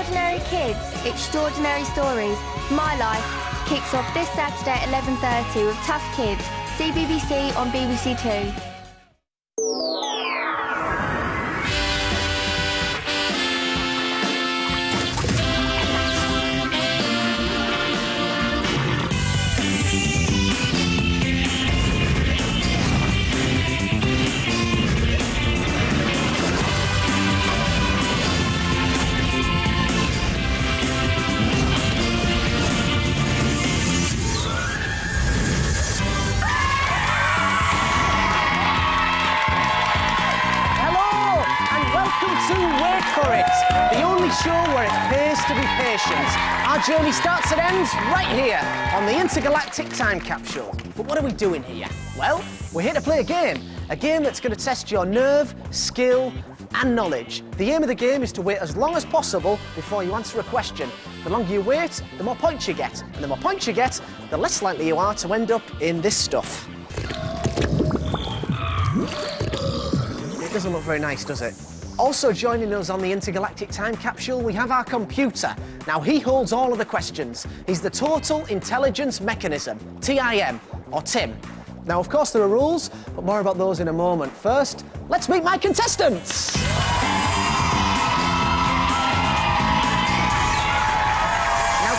Ordinary Kids, Extraordinary Stories, My Life kicks off this Saturday at 11.30 with Tough Kids, CBBC on BBC Two. Journey starts and ends right here on the Intergalactic Time Capsule. But what are we doing here? Well, we're here to play a game. A game that's going to test your nerve, skill and knowledge. The aim of the game is to wait as long as possible before you answer a question. The longer you wait, the more points you get. And the more points you get, the less likely you are to end up in this stuff. It doesn't look very nice, does it? Also joining us on the Intergalactic Time Capsule, we have our computer. Now, he holds all of the questions. He's the Total Intelligence Mechanism, TIM, or TIM. Now, of course, there are rules, but more about those in a moment. First, let's meet my contestants. Now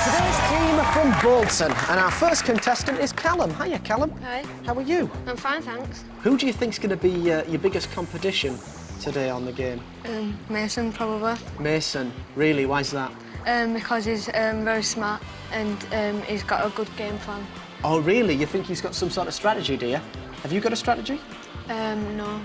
today's team from Bolton. And our first contestant is Callum. Hiya, Callum. Hi. How are you? I'm fine, thanks. Who do you think's going to be uh, your biggest competition today on the game? Um, Mason, probably. Mason? Really? Why's that? Um, because he's um, very smart and um, he's got a good game plan. Oh, really? You think he's got some sort of strategy, do you? Have you got a strategy? Um, no.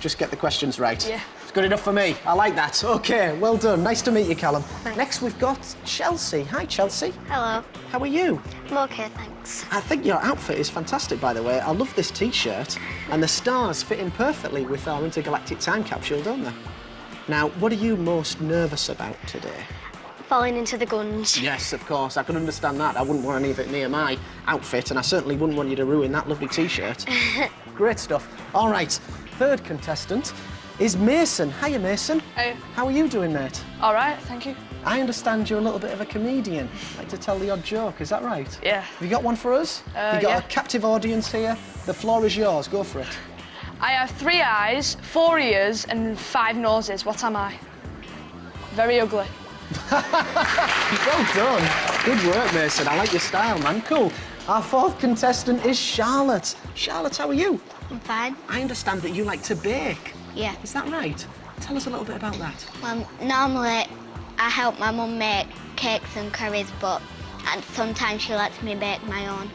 Just get the questions right. Yeah. It's good enough for me. I like that. OK, well done. Nice to meet you, Callum. Thanks. Next, we've got Chelsea. Hi, Chelsea. Hello. How are you? I'm OK, thanks. I think your outfit is fantastic, by the way. I love this T-shirt, and the stars fit in perfectly with our intergalactic time capsule, don't they? Now, what are you most nervous about today? Falling into the gunge. Yes, of course. I can understand that. I wouldn't want any of it near my outfit, and I certainly wouldn't want you to ruin that lovely T-shirt. Great stuff. All right, third contestant is Mason. Hiya, Mason. Hey. How are you doing, mate? All right, thank you. I understand you're a little bit of a comedian. Like to tell the odd joke, is that right? Yeah. Have you got one for us? Uh, you got yeah. a captive audience here. The floor is yours. Go for it. I have three eyes, four ears, and five noses. What am I? Very ugly. well done. Good work, Mason. I like your style, man. Cool. Our fourth contestant is Charlotte. Charlotte, how are you? I'm fine. I understand that you like to bake. Yeah. Is that right? Tell us a little bit about that. Well, normally I help my mum make cakes and curries, but and sometimes she lets me bake my own.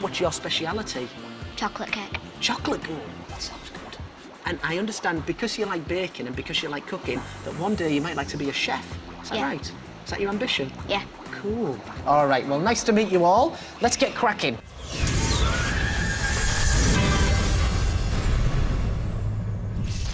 What's your speciality? Chocolate cake. Chocolate. Oh, that sounds good. And I understand because you like baking and because you like cooking that one day you might like to be a chef. Is that Yeah. right? Is that your ambition? Yeah. Cool. All right, well, nice to meet you all. Let's get cracking.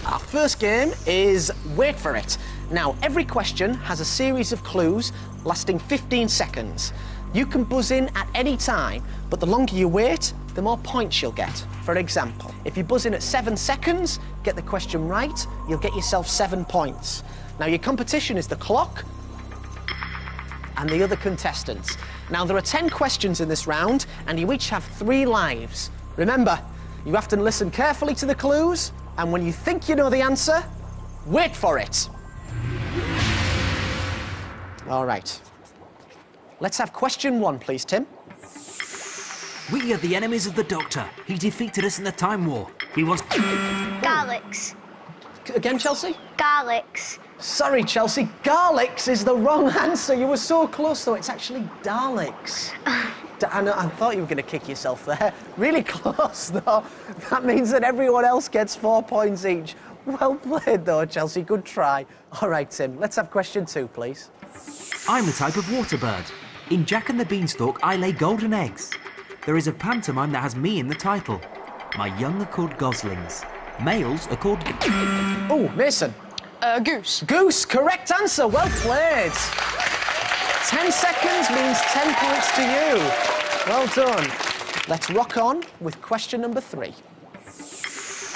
Our first game is Wait For It. Now, every question has a series of clues lasting 15 seconds. You can buzz in at any time, but the longer you wait, the more points you'll get. For example, if you buzz in at seven seconds, get the question right, you'll get yourself seven points. Now, your competition is the clock, and the other contestants. Now, there are 10 questions in this round, and you each have three lives. Remember, you have to listen carefully to the clues, and when you think you know the answer, wait for it. All right. Let's have question one, please, Tim. We are the enemies of the Doctor. He defeated us in the Time War. He wants... Garlics. Again, Chelsea? Garlics. Sorry, Chelsea. Garlics is the wrong answer. You were so close, though. It's actually Daleks. D- I, know, I thought you were going to kick yourself there. Really close, though. That means that everyone else gets four points each. Well played, though, Chelsea. Good try. All right, Tim. Let's have question two, please. I'm a type of water bird. In Jack and the Beanstalk, I lay golden eggs. There is a pantomime that has me in the title. My young are called goslings. Males are called... Oh, Mason. Uh, goose. Goose, correct answer. Well played. Ten seconds means ten points to you. Well done. Let's rock on with question number three.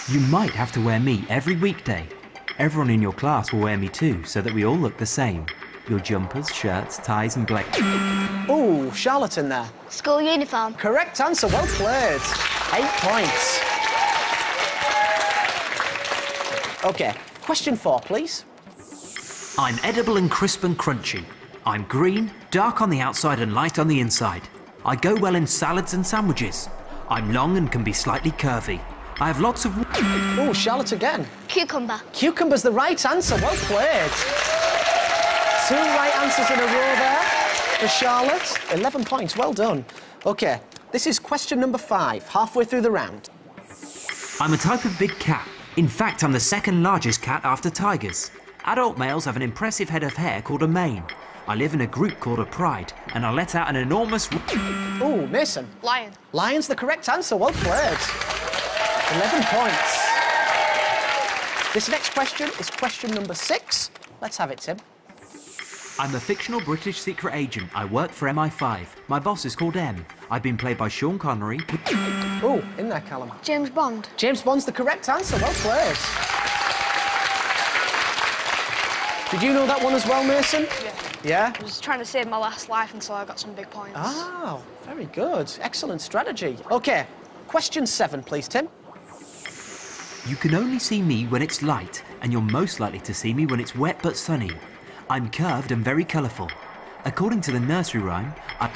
You might have to wear me every weekday. Everyone in your class will wear me too, so that we all look the same. Your jumpers, shirts, ties, and blanket. Ooh, Charlotte in there. School uniform. Correct answer, well played. Eight points. Okay, question four, please. I'm edible and crisp and crunchy. I'm green, dark on the outside and light on the inside. I go well in salads and sandwiches. I'm long and can be slightly curvy. I have lots of. Ooh, Charlotte again. Cucumber. Cucumber's the right answer, well played. Two right answers in a row there for Charlotte. 11 points, well done. Okay, this is question number five, halfway through the round. I'm a type of big cat. In fact, I'm the second largest cat after tigers. Adult males have an impressive head of hair called a mane. I live in a group called a pride, and I let out an enormous. Ooh, Mason. Lion. Lion's the correct answer, well played. 11 points. This next question is question number six. Let's have it, Tim. I'm a fictional British secret agent. I work for MI5. My boss is called M. I've been played by Sean Connery. Ooh, in there, Callum. James Bond. James Bond's the correct answer, well played. Did you know that one as well, Mason? Yeah. Yeah? I was trying to save my last life until I got some big points. Oh, very good. Excellent strategy. Okay, question seven, please, Tim. You can only see me when it's light, and you're most likely to see me when it's wet but sunny. I'm curved and very colourful. According to the nursery rhyme, I...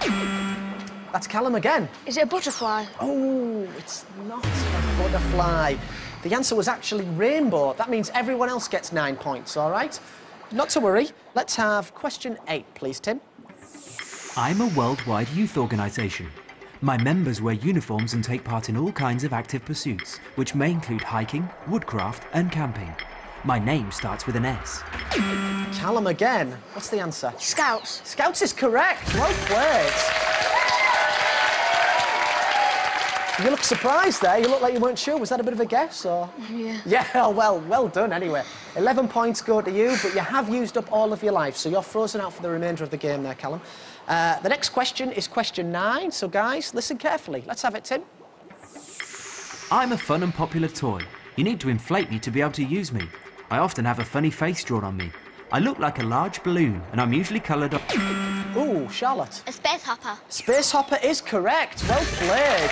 That's Callum again. Is it a butterfly? Oh, it's not a butterfly. The answer was actually rainbow. That means everyone else gets nine points, all right? Not to worry. Let's have question eight, please, Tim. I'm a worldwide youth organisation. My members wear uniforms and take part in all kinds of active pursuits, which may include hiking, woodcraft, and camping. My name starts with an S. Callum again. What's the answer? Scouts. Scouts is correct. Well played. You look surprised there. You look like you weren't sure. Was that a bit of a guess or? Yeah. Yeah, oh, well, well done anyway. 11 points go to you, but you have used up all of your life, so you're frozen out for the remainder of the game there, Callum. Uh, the next question is question nine, so guys, listen carefully. Let's have it, Tim. I'm a fun and popular toy. You need to inflate me to be able to use me. I often have a funny face drawn on me. I look like a large balloon, and I'm usually coloured up. Ooh, Charlotte. A space hopper. Space Hopper is correct. Well played.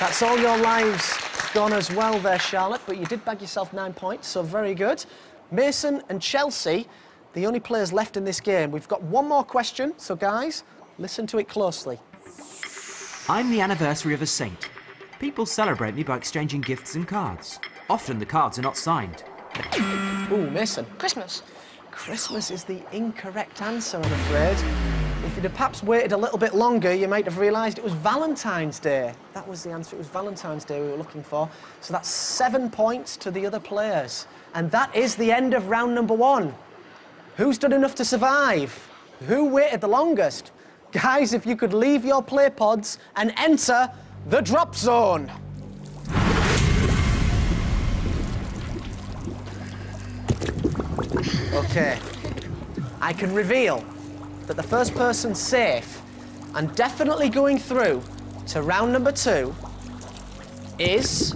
That's all your lives gone as well there, Charlotte, but you did bag yourself nine points, so very good. Mason and Chelsea, the only players left in this game. We've got one more question, so guys, listen to it closely. I'm the anniversary of a saint. People celebrate me by exchanging gifts and cards. Often the cards are not signed. Ooh, Mason. Christmas. Christmas is the incorrect answer, I'm afraid. If you'd have perhaps waited a little bit longer, you might have realised it was Valentine's Day. That was the answer. It was Valentine's Day we were looking for. So that's seven points to the other players. And that is the end of round number one. Who's done enough to survive? Who waited the longest? Guys, if you could leave your play pods and enter the drop zone. Okay. I can reveal that the first person safe and definitely going through to round number two is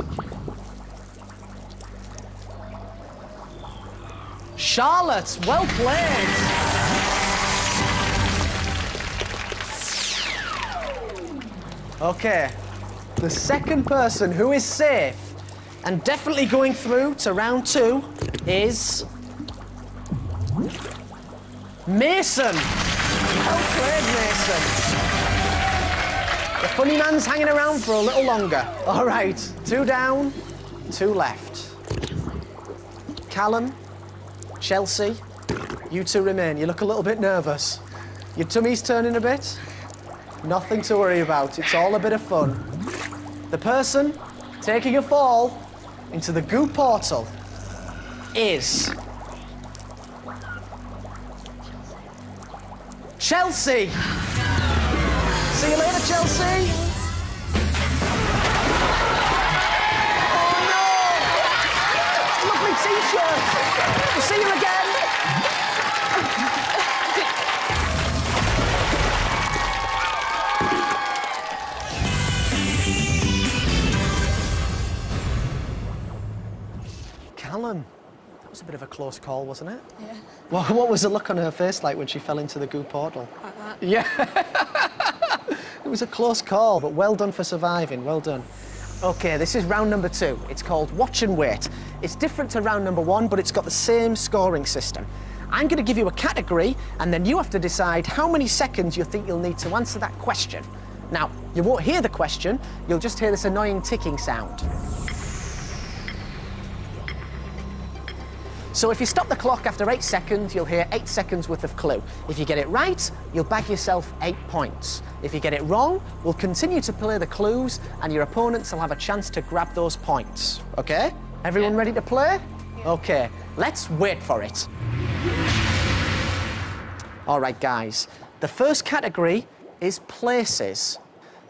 Charlotte. Well played. Okay. The second person who is safe and definitely going through to round two is Mason. Well played, Mason. The funny man's hanging around for a little longer. All right, two down, two left. Callum, Chelsea, you two remain. You look a little bit nervous. Your tummy's turning a bit. Nothing to worry about. It's all a bit of fun. The person taking a fall into the goo portal is Chelsea. See you later, Chelsea. Oh no! Lovely t-shirt. See you again. Callum, bit of a close call, wasn't it? Yeah. What, what was the look on her face like when she fell into the goo portal? Like that. Yeah. it was a close call, but well done for surviving. Well done. Okay, this is round number two. It's called Watch and Wait. It's different to round number one, but it's got the same scoring system. I'm going to give you a category, and then you have to decide how many seconds you think you'll need to answer that question. Now, you won't hear the question, you'll just hear this annoying ticking sound. So if you stop the clock after eight seconds, you'll hear eight seconds worth of clue. If you get it right, you'll bag yourself eight points. If you get it wrong, we'll continue to play the clues and your opponents will have a chance to grab those points. Okay? Everyone ready to play? Okay, let's wait for it. All right, guys. The first category is places.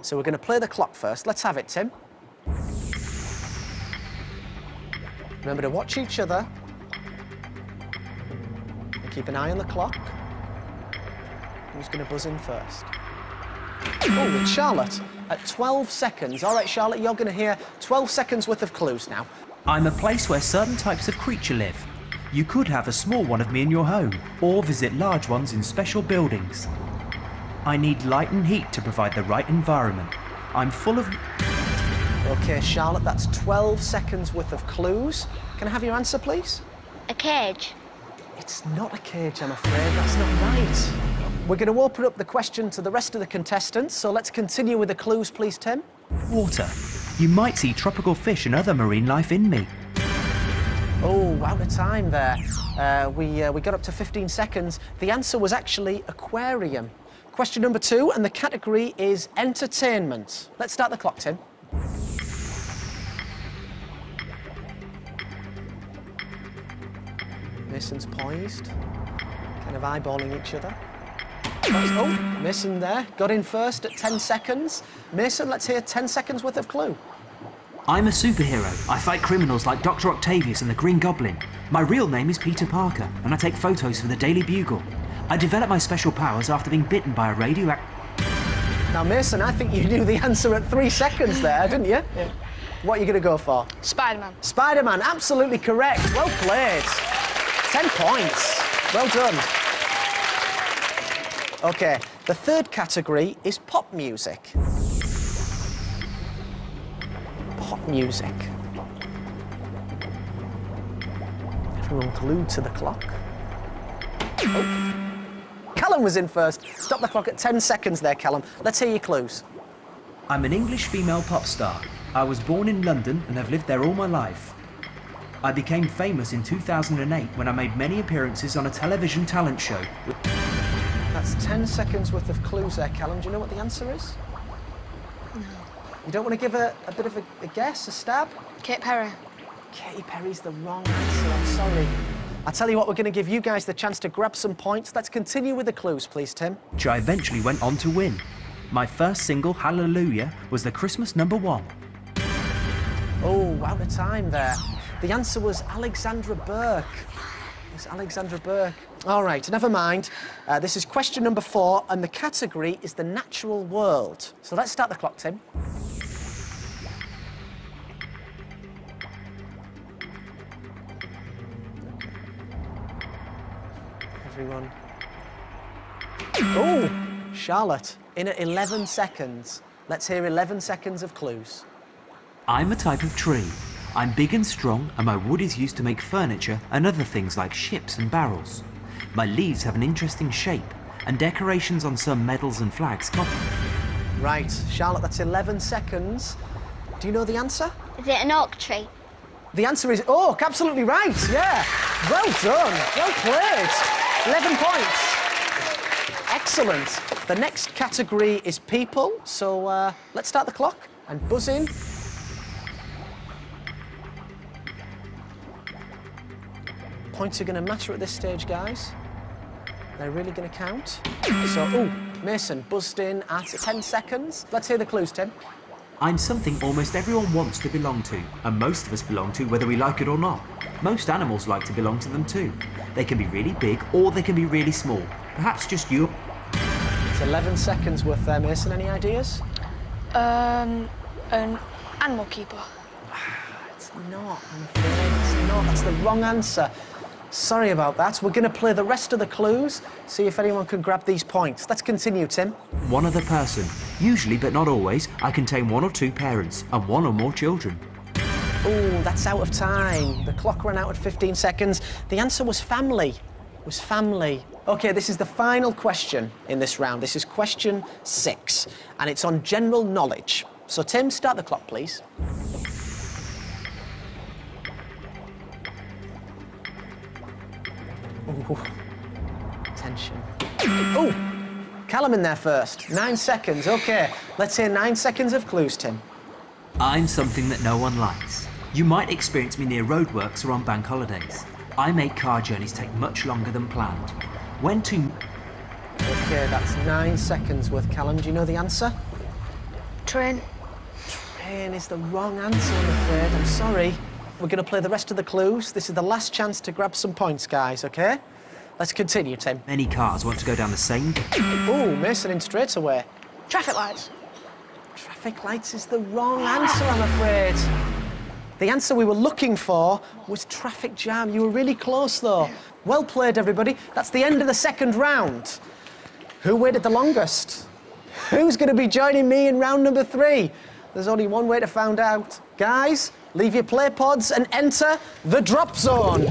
So we're going to play the clock first. Let's have it, Tim. Remember to watch each other. And keep an eye on the clock. Who's going to buzz in first? Oh, it's Charlotte at 12 seconds. All right, Charlotte, you're going to hear 12 seconds worth of clues now. I'm a place where certain types of creature live. You could have a small one of me in your home, or visit large ones in special buildings. I need light and heat to provide the right environment. I'm full of... Okay, Charlotte, that's 12 seconds worth of clues. Can I have your answer, please? A cage. It's not a cage, I'm afraid. That's not right. We're going to open up the question to the rest of the contestants, so let's continue with the clues, please, Tim. Water. You might see tropical fish and other marine life in me. Oh, out of time there. Uh, we, uh, we got up to 15 seconds. The answer was actually aquarium. Question number two, and the category is entertainment. Let's start the clock, Tim. Mason's poised, kind of eyeballing each other. Oh, Mason there, got in first at 10 seconds. Mason, let's hear 10 seconds worth of clue. I'm a superhero. I fight criminals like Dr. Octavius and the Green Goblin. My real name is Peter Parker, and I take photos for the Daily Bugle. I developed my special powers after being bitten by a radioactive... Now, Mason, I think you knew the answer at three seconds there, didn't you? Yeah. What are you going to go for? Spider-Man. Spider-Man, absolutely correct. Well played. 10 points. Well done. Okay, the third category is pop music. Pop music. Everyone glued to the clock. Oh. Callum was in first. Stop the clock at 10 seconds there, Callum. Let's hear your clues. I'm an English female pop star. I was born in London and have lived there all my life. I became famous in 2008 when I made many appearances on a television talent show. That's 10 seconds worth of clues there, Callum. Do you know what the answer is? No. You don't want to give a, a bit of a, a guess, a stab? Kate Perry. Katy Perry's the wrong answer, I'm sorry. I'll tell you what, we're going to give you guys the chance to grab some points. Let's continue with the clues, please, Tim. Which I eventually went on to win. My first single, Hallelujah, was the Christmas number one. Oh, out of time there. The answer was Alexandra Burke. It's Alexandra Burke. All right, never mind. Uh, this is question number four, and the category is the natural world. So let's start the clock, Tim. Everyone. Oh, Charlotte, in at 11 seconds. Let's hear 11 seconds of clues. I'm a type of tree. I'm big and strong, and my wood is used to make furniture and other things like ships and barrels. My leaves have an interesting shape, and decorations on some medals and flags copy. Right, Charlotte, that's 11 seconds. Do you know the answer? Is it an oak tree? The answer is oak, absolutely right, yeah. Well done, well played. 11 points. Excellent. The next category is people, so uh, let's start the clock and buzz in. Points are going to matter at this stage, guys. They're really going to count. So, oh, Mason buzzed in at 10 seconds. Let's hear the clues, Tim. I'm something almost everyone wants to belong to, and most of us belong to whether we like it or not. Most animals like to belong to them too. They can be really big or they can be really small. Perhaps just you. It's 11 seconds worth there, Mason. Any ideas? Um, an animal keeper. It's not, I'm afraid. It's not. that's the wrong answer. Sorry about that. We're going to play the rest of the clues, see if anyone can grab these points. Let's continue, Tim. One other person. Usually, but not always, I contain one or two parents and one or more children. Oh, that's out of time. The clock ran out at 15 seconds. The answer was family. Was family. Okay, this is the final question in this round. This is question six, and it's on general knowledge. So, Tim, start the clock, please. Ooh, tension. Oh, Callum in there first. Nine seconds. Okay, let's hear nine seconds of clues, Tim. I'm something that no one likes. You might experience me near roadworks or on bank holidays. I make car journeys take much longer than planned. When to... Okay, that's nine seconds worth. Callum, do you know the answer? Train. Train is the wrong answer, I'm afraid. I'm sorry. We're going to play the rest of the clues. This is the last chance to grab some points, guys, okay? Let's continue, Tim. many cars want to go down the same Oh, Mason in straight away. Traffic lights. Traffic lights is the wrong answer, I'm afraid. The answer we were looking for was traffic jam. You were really close, though. Well played, everybody. That's the end of the second round. Who waited the longest? Who's going to be joining me in round number three? There's only one way to find out. Guys, leave your play pods and enter the drop zone.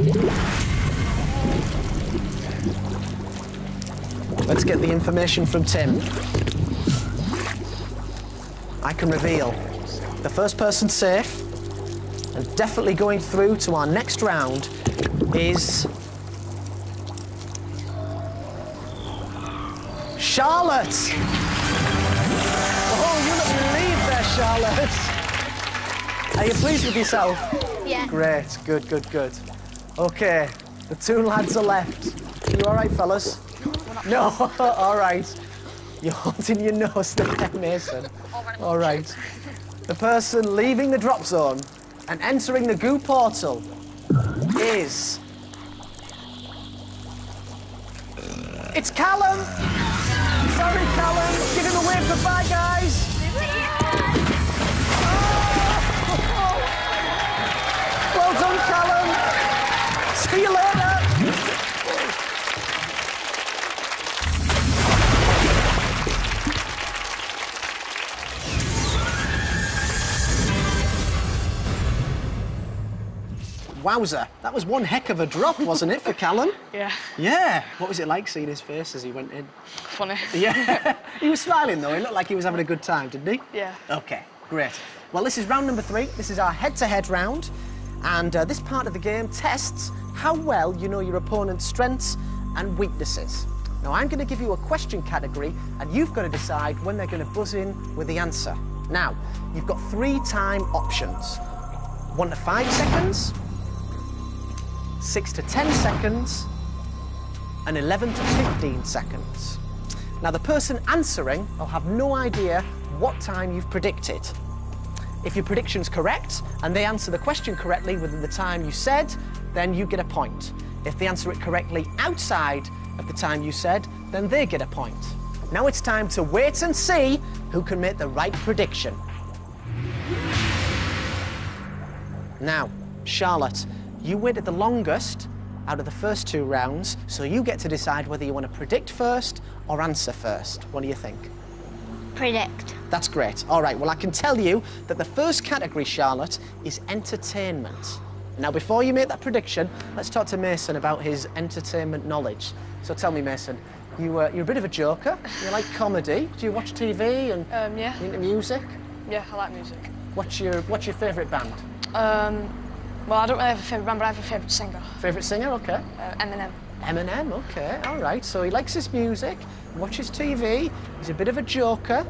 Let's get the information from Tim. I can reveal the first person safe and definitely going through to our next round is Charlotte. Oh, you look relieved there, Charlotte. Are you pleased with yourself? Yeah. Great, good, good, good. Okay, the two lads are left. You all right, fellas? No, all right. You're holding your nose there, Mason. All right. The person leaving the drop zone and entering the goo portal is. It's Callum! Sorry, Callum. Give him a wave goodbye, guys. Wowzer, that was one heck of a drop, wasn't it, for Callum? Yeah. Yeah. What was it like seeing his face as he went in? Funny. Yeah. he was smiling though. He looked like he was having a good time, didn't he? Yeah. Okay, great. Well, this is round number three. This is our head-to-head round, and uh, this part of the game tests how well you know your opponent's strengths and weaknesses. Now, I'm going to give you a question category, and you've got to decide when they're going to buzz in with the answer. Now, you've got three time options: one to five seconds, six to 10 seconds, and 11 to 15 seconds. Now, the person answering will have no idea what time you've predicted. If your prediction's correct and they answer the question correctly within the time you said, then you get a point. If they answer it correctly outside of the time you said, then they get a point. Now it's time to wait and see who can make the right prediction. Now, Charlotte, you waited the longest out of the first two rounds, so you get to decide whether you want to predict first or answer first. What do you think? Predict. That's great. All right, well, I can tell you that the first category, Charlotte, is entertainment. Now, before you make that prediction, let's talk to Mason about his entertainment knowledge. So tell me, Mason, you, uh, you're a bit of a joker. You like comedy. Do you watch TV and Um, yeah. into music? Yeah, I like music. What's your, what's your favourite band? Um, well, I don't really have a favourite band, but I have a favourite singer, Favourite singer? Okay. uh, Eminem. Eminem, okay, all right. So he likes his music, watches TV, he's a bit of a joker.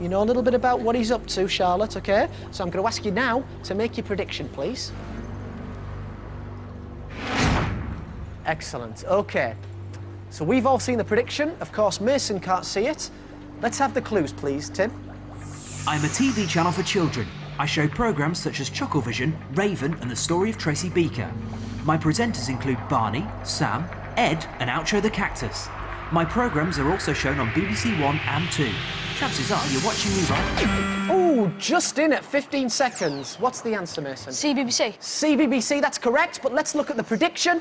You know a little bit about what he's up to, Charlotte, okay? So I'm going to ask you now to make your prediction, please. Excellent, okay. So we've all seen the prediction. Of course, Mason can't see it. Let's have the clues, please, Tim. I'm a TV channel for children. I show programs such as Chucklevision, Raven, and the story of Tracy Beaker. My presenters include Barney, Sam, Ed, and Outro the Cactus. My programmes are also shown on BBC One and 2. Chances are you're watching me right. Oh, just in at 15 seconds. What's the answer, Mason? CBBC. CBBC, that's correct, but let's look at the prediction.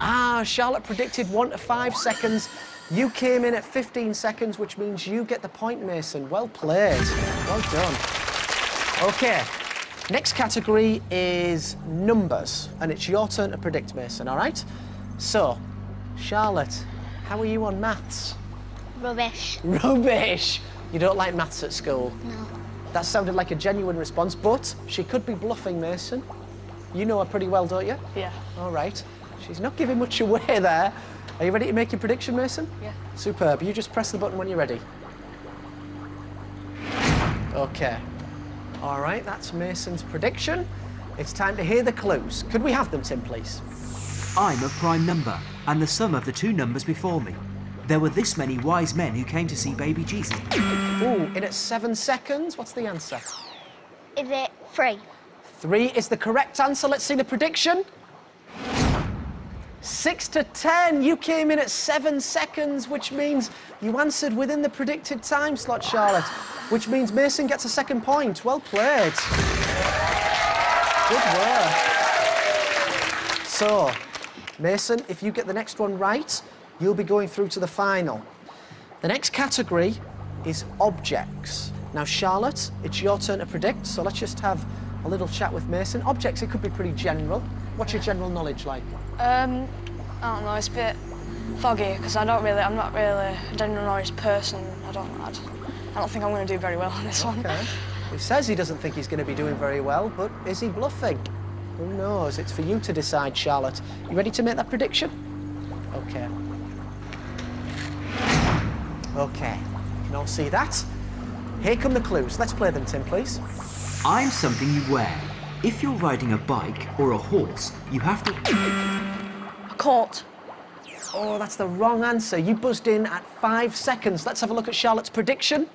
Ah, Charlotte predicted one to five seconds. You came in at 15 seconds, which means you get the point, Mason. Well played. Well done. Okay, next category is numbers, and it's your turn to predict, Mason, all right? So, Charlotte, how are you on maths? Rubbish. Rubbish! You don't like maths at school? No. That sounded like a genuine response, but she could be bluffing, Mason. You know her pretty well, don't you? Yeah. All right. She's not giving much away there. Are you ready to make your prediction, Mason? Yeah. Superb. You just press the button when you're ready. Okay. All right, that's Mason's prediction. It's time to hear the clues. Could we have them, Tim, please? I'm a prime number, and the sum of the two numbers before me. There were this many wise men who came to see baby Jesus. Ooh, in at seven seconds. What's the answer? Is it three? Three is the correct answer. Let's see the prediction. Six to ten. You came in at seven seconds, which means you answered within the predicted time slot, Charlotte. Which means Mason gets a second point. Well played. Good work. So, Mason, if you get the next one right, you'll be going through to the final. The next category is objects. Now, Charlotte, it's your turn to predict, so let's just have a little chat with Mason. Objects, it could be pretty general. What's your general knowledge like? Um, I don't know. It's a bit foggy because I don't really. I'm not really a general knowledge person. I don't. I don't, I don't think I'm going to do very well on this one. Okay. He says he doesn't think he's going to be doing very well, but is he bluffing? Who knows? It's for you to decide, Charlotte. You ready to make that prediction? Okay. Okay. Can all see that? Here come the clues. Let's play them, Tim, please. I'm something you wear. If you're riding a bike or a horse, you have to. A court. Oh, that's the wrong answer. You buzzed in at five seconds. Let's have a look at Charlotte's prediction.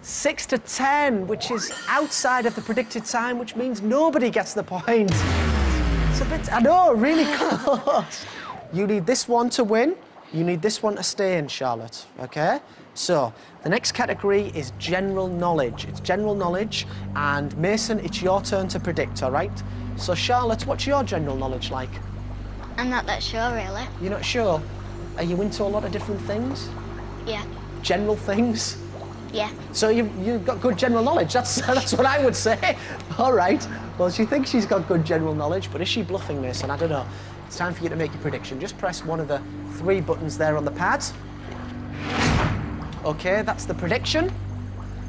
Six to ten, which is outside of the predicted time, which means nobody gets the point. It's a bit, I know, really close. You need this one to win. You need this one to stay in, Charlotte, okay? So, the next category is general knowledge. It's general knowledge, and Mason, it's your turn to predict, all right? So, Charlotte, what's your general knowledge like? I'm not that sure, really. You're not sure? Are you into a lot of different things? Yeah. General things? Yeah. So you, you've got good general knowledge. That's, that's what I would say. All right. Well, she thinks she's got good general knowledge, but is she bluffing, Mason? I don't know. It's time for you to make your prediction. Just press one of the three buttons there on the pad. Okay, that's the prediction.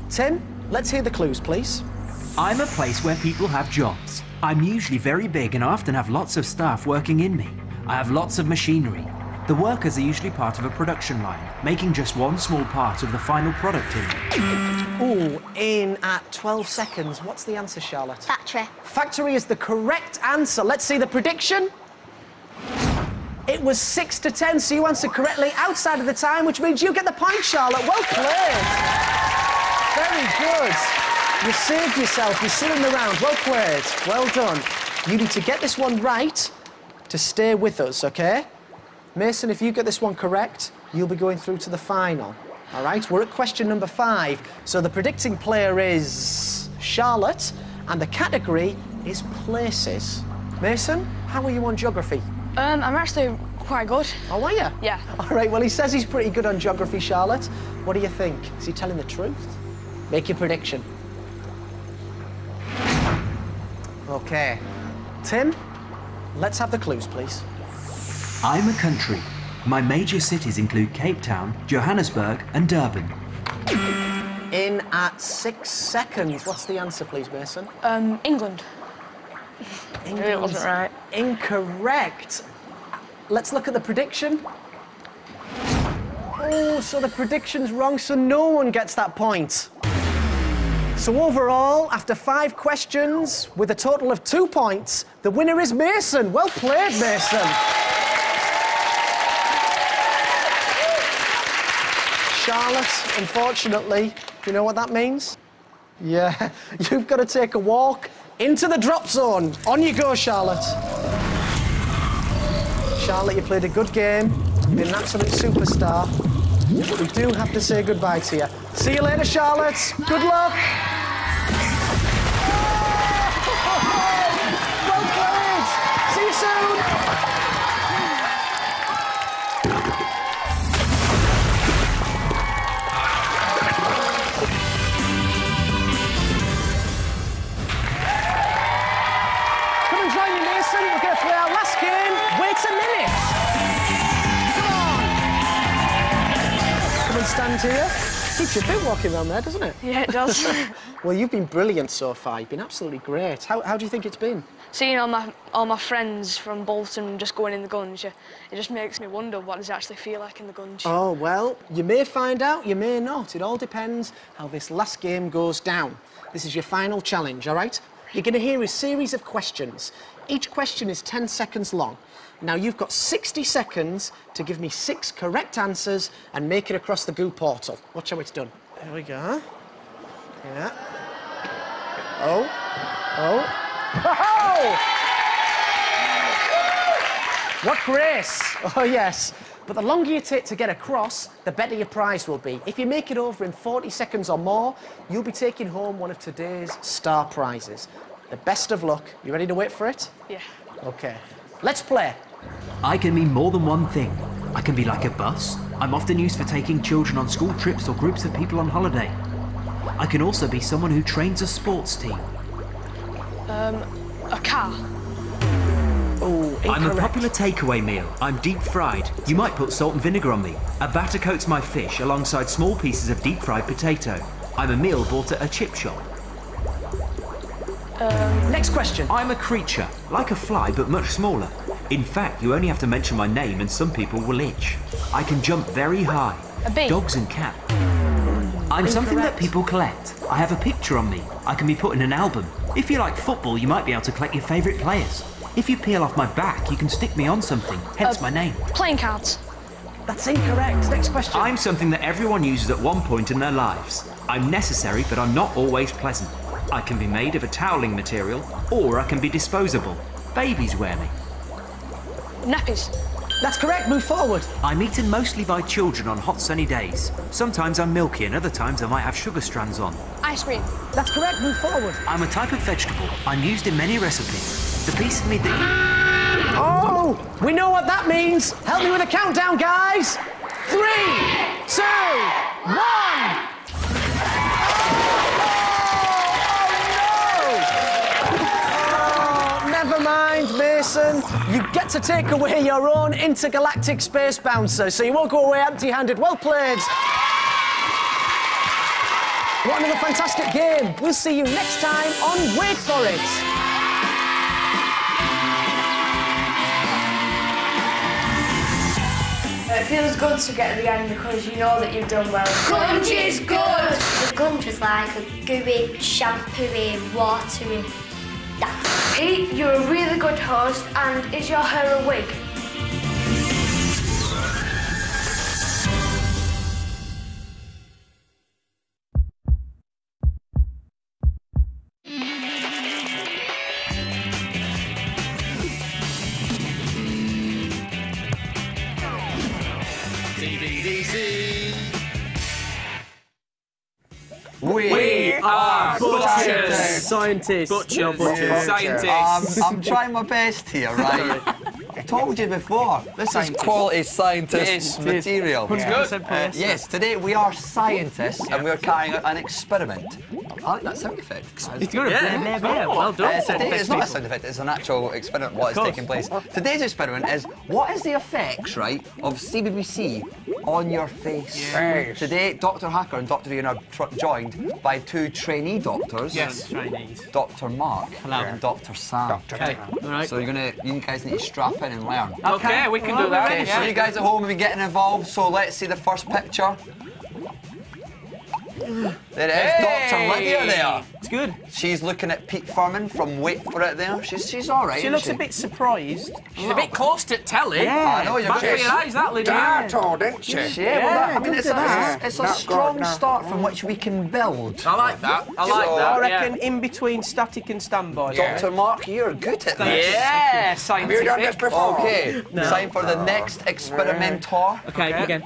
Tim, let's hear the clues, please. I'm a place where people have jobs. I'm usually very big and I often have lots of staff working in me. I have lots of machinery. The workers are usually part of a production line, making just one small part of the final product in. Ooh, in at 12 seconds. What's the answer, Charlotte? Factory. Factory is the correct answer. Let's see the prediction. It was six to ten, so you answered correctly outside of the time, which means you get the point, Charlotte. Well played. Very good. You saved yourself. You're still in the round. Well played. Well done. You need to get this one right to stay with us, okay? Mason, if you get this one correct, you'll be going through to the final. All right, we're at question number five. So the predicting player is Charlotte, and the category is places. Mason, how are you on geography? Um, I'm actually quite good. Oh, are you? Yeah. All right, well, he says he's pretty good on geography, Charlotte. What do you think? Is he telling the truth? Make your prediction. Okay. Tim, let's have the clues, please. I'm a country. My major cities include Cape Town, Johannesburg, and Durban. In at six seconds. What's the answer, please, Mason? Um, England. Maybe it wasn't right. Incorrect. Let's look at the prediction. Oh, so the prediction's wrong, so no one gets that point. So overall, after five questions, with a total of two points, the winner is Mason. Well played, Mason. Charlotte, unfortunately, do you know what that means? Yeah, you've got to take a walk into the drop zone. On you go, Charlotte. Charlotte, you played a good game. You've been an absolute superstar. But we do have to say goodbye to you. See you later, Charlotte. Good luck. See you soon. Come on. Come and stand here. Keeps you fit walking around there, doesn't it? Yeah, it does. Well, you've been brilliant so far. You've been absolutely great. How, how do you think it's been? Seeing all my all my friends from Bolton just going in the gunge, it just makes me wonder what does it actually feel like in the gunge. Oh, well, you may find out, you may not. It all depends how this last game goes down. This is your final challenge, all right? You're going to hear a series of questions. Each question is 10 seconds long. Now, you've got 60 seconds to give me six correct answers and make it across the Goo portal. Watch how it's done. There we go. Yeah. Oh. Oh. Oh! What grace! Oh, yes. But the longer you take to get across, the better your prize will be. If you make it over in 40 seconds or more, you'll be taking home one of today's star prizes. The best of luck. You ready to wait for it? Yeah. Okay. Let's play. I can mean more than one thing. I can be like a bus. I'm often used for taking children on school trips or groups of people on holiday. I can also be someone who trains a sports team. Um, A car. Oh, incorrect. I'm a popular takeaway meal. I'm deep fried. You might put salt and vinegar on me. A batter coats my fish alongside small pieces of deep fried potato. I'm a meal bought at a chip shop. Next question. I'm a creature, like a fly but much smaller. In fact, you only have to mention my name and some people will itch. I can jump very high. A bee. Dogs and cats. I'm something that people collect. I have a picture on me. I can be put in an album. If you like football, you might be able to collect your favourite players. If you peel off my back, you can stick me on something, hence uh, my name. Playing cards. That's incorrect. Next question. I'm something that everyone uses at one point in their lives. I'm necessary, but I'm not always pleasant. I can be made of a toweling material, or I can be disposable. Babies wear me. Nappies. That's correct. Move forward. I'm eaten mostly by children on hot sunny days. Sometimes I'm milky and other times I might have sugar strands on. Ice cream. That's correct. Move forward. I'm a type of vegetable. I'm used in many recipes. The piece of me that Oh, we know what that means. Help me with a countdown, guys. Three, two, one. Oh, oh never mind, Mason. You get to take away your own intergalactic space bouncer, so you won't go away empty-handed. Well played. What another fantastic game. We'll see you next time on Wait For It. It feels good to get to the end because you know that you've done well. Gunge is good! The gunge was like a gooey, shampooey, watery. That. Pete, you're a really good host, and is your hair a wig? Butchers. Scientists. Butchers. Um, I'm trying my best here, right? I've told you before. This is quality scientist material. Uh, yes, today we are scientists and we're carrying out an experiment. I like that sound effect. It's good. Yeah, yeah, yeah. Well done. Uh, today it's not a sound effect, it's an actual experiment what is taking place. Today's experiment is what is the effects, right, of CBBC on your face? Today, Dr. Hacker and Dr. Ian are tr- joined by two trainee doctors. Yes, Chinese. Dr. Mark and Dr. Sam. Okay. All right. So you're gonna, you guys need to strap in and learn. Okay, we can do that. Okay, so you guys at home have been getting involved, so let's see the first picture. There it is, Dr. Lydia there. It's good. She's looking at Pete Firman from Wait For It there. She's, she's all right, She looks she? a bit surprised. She's a bit close to telly. Yeah. I know you're Back for just- your eyes, that Lydia. Dartle, didn't she? Yeah, well, that, I mean, it's a, that. it's a strong good, no. start from which we can build. I like that. I like So, that. I reckon yeah. in between static and standby. Dr. Mark, you're good at this. Yeah, scientific. Have you done this scientific. before? Okay, time for the next experimenter. Okay, again.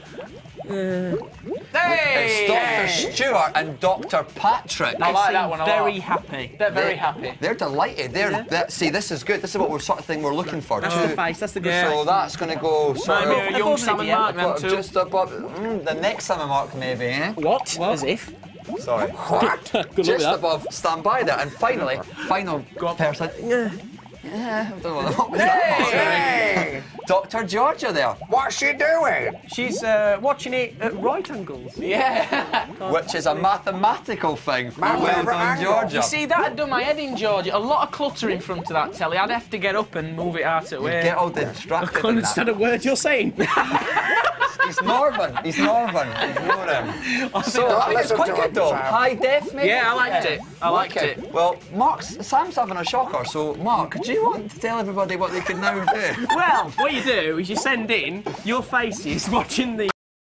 It's Hey! Dr. Stewart and Dr. Patrick. I like that Seem one a very lot. happy. They're very They- happy. They're delighted. They're that, see, this is good. This is what we're sort of thing we're looking for. That's Two- the face, that's the good Yeah. So that's going to go sort Maybe of a young Sam and Mark then too. just above mm, the next summer mark, maybe. Eh? What? As if. Sorry. just above stand by there. And finally, final person. Yeah. Yeah, I don't know what was that. Hey, Dr. Georgia there, what's she doing? She's uh, watching it at right angles. Yeah. which is a mathematical thing. My well done. Georgia. You see, that had done my head in, Georgia. A lot of clutter in front of that telly. I'd have to get up and move it out of the way. Get all distracted. I can't in that. understand a word you're saying. He's Northern. He's Northern. Ignore him. So Don't I think quite good though. Sam. High def, maybe. Yeah, I liked it. I liked Okay. it. Well, Mark's Sam's having a shocker. So Mark, could you want to tell everybody what they can now do? well, what you do is you send in your faces watching the